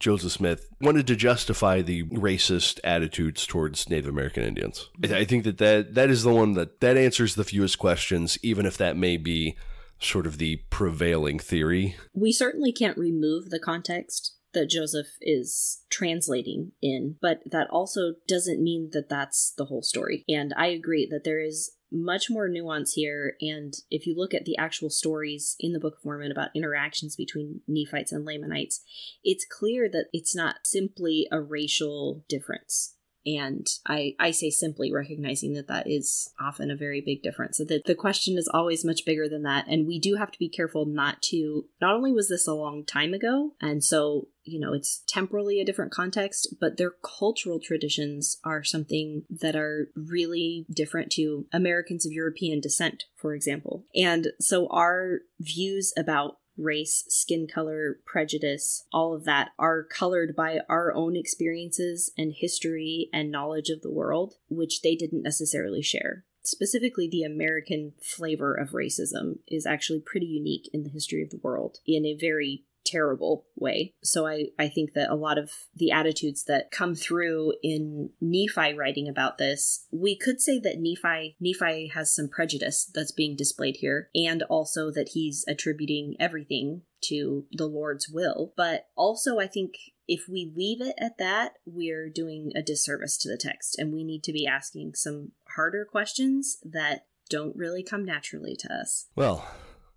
Joseph Smith wanted to justify the racist attitudes towards Native American Indians. I think that that, that is the one that, that answers the fewest questions, even if that may be sort of the prevailing theory. We certainly can't remove the context that Joseph is translating in, but that also doesn't mean that that's the whole story. And I agree that there is much more nuance here. And if you look at the actual stories in the Book of Mormon about interactions between Nephites and Lamanites, it's clear that it's not simply a racial difference. And I, I say simply recognizing that that is often a very big difference. So that the question is always much bigger than that. And we do have to be careful not to, not only was this a long time ago, and so you know, it's temporally a different context, but their cultural traditions are something that are really different to Americans of European descent, for example. And so our views about race, skin color, prejudice, all of that are colored by our own experiences and history and knowledge of the world, which they didn't necessarily share. Specifically, the American flavor of racism is actually pretty unique in the history of the world in a very terrible way. So I, I think that a lot of the attitudes that come through in Nephi writing about this, we could say that Nephi Nephi has some prejudice that's being displayed here, and also that he's attributing everything to the Lord's will. But also I think if we leave it at that, we're doing a disservice to the text, and we need to be asking some harder questions that don't really come naturally to us. Well,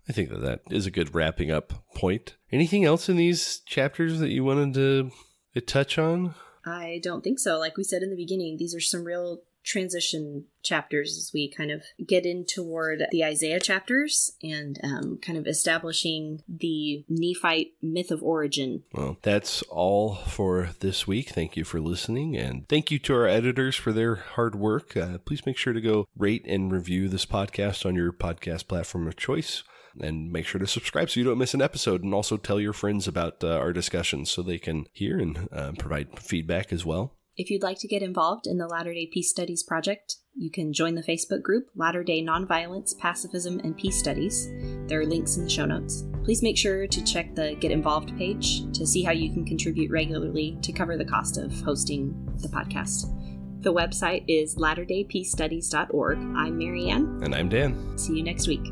I think that that is a good wrapping up point. Anything else in these chapters that you wanted to, to touch on? I don't think so. Like we said in the beginning, these are some real transition chapters as we kind of get in toward the Isaiah chapters and um, kind of establishing the Nephite myth of origin. Well, that's all for this week. Thank you for listening, and thank you to our editors for their hard work. Uh, please make sure to go rate and review this podcast on your podcast platform of choice and make sure to subscribe so you don't miss an episode. And also tell your friends about uh, our discussions so they can hear and uh, provide feedback as well. If you'd like to get involved in the Latter day Peace Studies project, you can join the Facebook group Latter day Nonviolence, Pacifism, and Peace Studies. There are links in the show notes. Please make sure to check the Get Involved page to see how you can contribute regularly to cover the cost of hosting the podcast. The website is latterdaypeacestudies.org. I'm Marianne. And I'm Dan. See you next week.